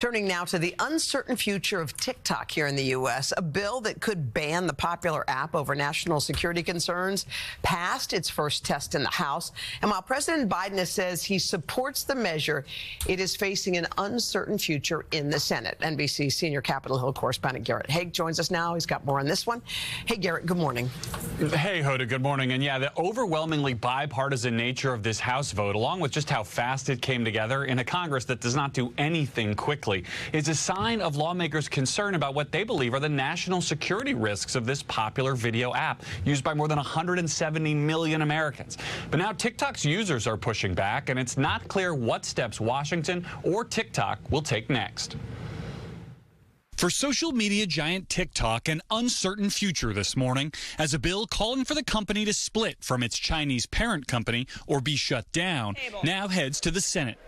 Turning now to the uncertain future of TikTok here in the U.S., a bill that could ban the popular app over national security concerns passed its first test in the House. And while President Biden says he supports the measure, it is facing an uncertain future in the Senate. NBC senior Capitol Hill correspondent Garrett Haake joins us now. He's got more on this one. Hey, Garrett, good morning. Hey, Hoda, good morning. And yeah, the overwhelmingly bipartisan nature of this House vote, along with just how fast it came together in a Congress that does not do anything quickly is a sign of lawmakers' concern about what they believe are the national security risks of this popular video app used by more than 170 million Americans. But now TikTok's users are pushing back, and it's not clear what steps Washington or TikTok will take next. For social media giant TikTok, an uncertain future this morning as a bill calling for the company to split from its Chinese parent company or be shut down now heads to the Senate.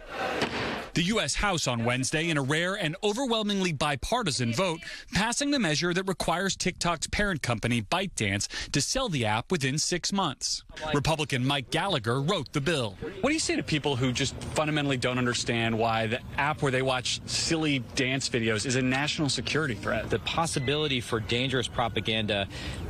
The U.S. House on Wednesday, in a rare and overwhelmingly bipartisan vote, passing the measure that requires TikTok's parent company, ByteDance, to sell the app within six months. Republican Mike Gallagher wrote the bill. What do you say to people who just fundamentally don't understand why the app where they watch silly dance videos is a national security threat? The possibility for dangerous propaganda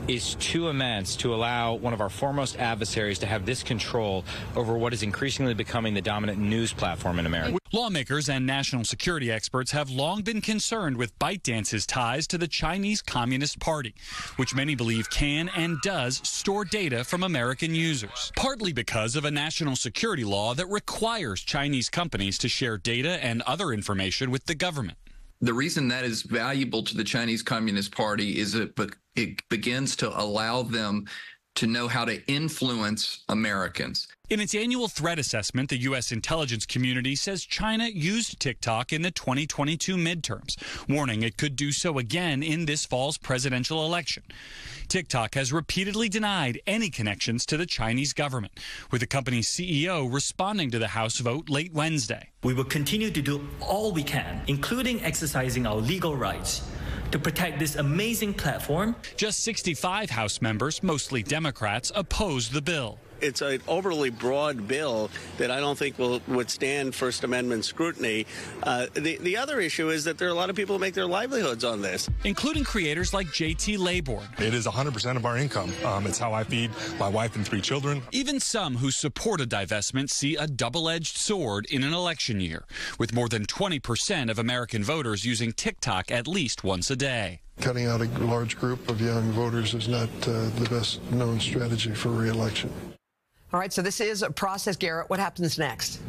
is too immense to allow one of our foremost adversaries to have this control over what is increasingly becoming the dominant news platform in America. Lawmakers and national security experts have long been concerned with ByteDance's ties to the Chinese Communist Party, which many believe can and does store data from American users, partly because of a national security law that requires Chinese companies to share data and other information with the government. The reason that is valuable to the Chinese Communist Party is it, it begins to allow them to know how to influence Americans. In its annual threat assessment, the U.S. intelligence community says China used TikTok in the 2022 midterms, warning it could do so again in this fall's presidential election. TikTok has repeatedly denied any connections to the Chinese government, with the company's CEO responding to the House vote late Wednesday. We will continue to do all we can, including exercising our legal rights to protect this amazing platform. Just 65 House members, mostly Democrats, opposed the bill it's an overly broad bill that I don't think will withstand First Amendment scrutiny. Uh, the the other issue is that there are a lot of people who make their livelihoods on this, including creators like J.T. Laybourne. It is 100% of our income. Um, it's how I feed my wife and three children. Even some who support a divestment see a double-edged sword in an election year, with more than 20% of American voters using TikTok at least once a day cutting out a large group of young voters is not uh, the best known strategy for reelection. All right, so this is a process, Garrett. What happens next?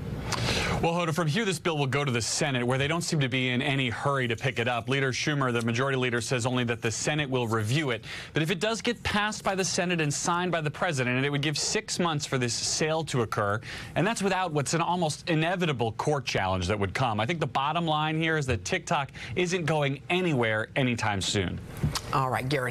Well, Hoda, from here, this bill will go to the Senate, where they don't seem to be in any hurry to pick it up. Leader Schumer, the majority leader, says only that the Senate will review it. But if it does get passed by the Senate and signed by the president, it would give six months for this sale to occur. And that's without what's an almost inevitable court challenge that would come. I think the bottom line here is that TikTok isn't going anywhere anytime soon. All right, Gary.